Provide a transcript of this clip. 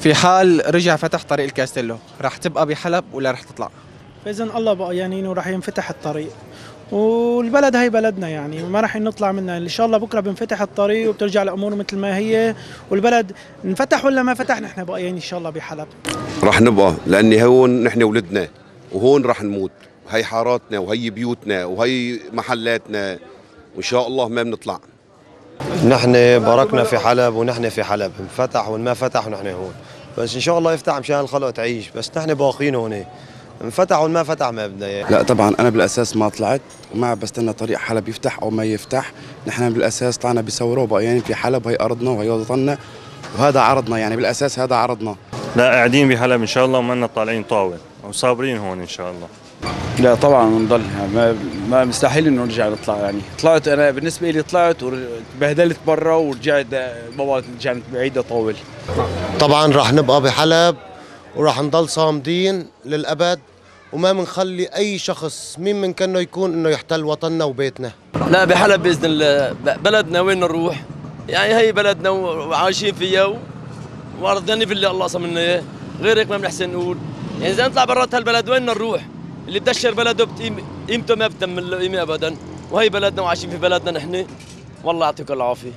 في حال رجع فتح طريق الكاستيلو راح تبقى بحلب ولا راح تطلع؟ فاذا الله بقى يعني إنه راح ينفتح الطريق. والبلد هي بلدنا يعني ما راح نطلع منها. إن شاء الله بكرة بنفتح الطريق وبترجع الأمور مثل ما هي. والبلد انفتح ولا ما فتح نحن بقى يعني إن شاء الله بحلب. رح نبقى لاني هون نحن ولدنا وهون رح نموت. هي حاراتنا وهي بيوتنا وهي محلاتنا. وإن شاء الله ما بنطلع. نحن باركنا في حلب ونحن في حلب انفتح وما فتح ونحن هون. بس إن شاء الله يفتح مشان الخلق تعيش بس نحن باقيين هون. انفتح وما فتح ما بدنا إياه. لا طبعا أنا بالأساس ما طلعت وما بستنى طريق حلب يفتح أو ما يفتح. نحن بالأساس طلعنا بثوره وبقيين في حلب هي أرضنا وهي وطننا وهذا عرضنا يعني بالأساس هذا عرضنا. لا قاعدين بحلب إن شاء الله وما طالعين طاول وصابرين هون إن شاء الله. لا طبعا نضل يعني ما, مستحيل إنه نرجع نطلع يعني. طلعت أنا بالنسبة لي طلعت وبهدلت برا ورجعت بابا رجعت بعيد اطول طبعا راح نبقى بحلب وراح نضل صامدين للأبد وما بنخلي أي شخص مين من كانه يكون إنه يحتل وطننا وبيتنا. لا بحلب بإذن الله بلدنا وين نروح؟ يعني هي بلدنا وعايشين فيها وأرضنا في اللي الله صار لنا إياه. غير هيك ما بنحسن نقول. يعني إذا نطلع برات هالبلد وين نروح؟ اللي بدشر بلده قيمته ما بتم قيمه ابدا. وهي بلدنا وعايشين في بلدنا نحن. والله يعطيكم العافية.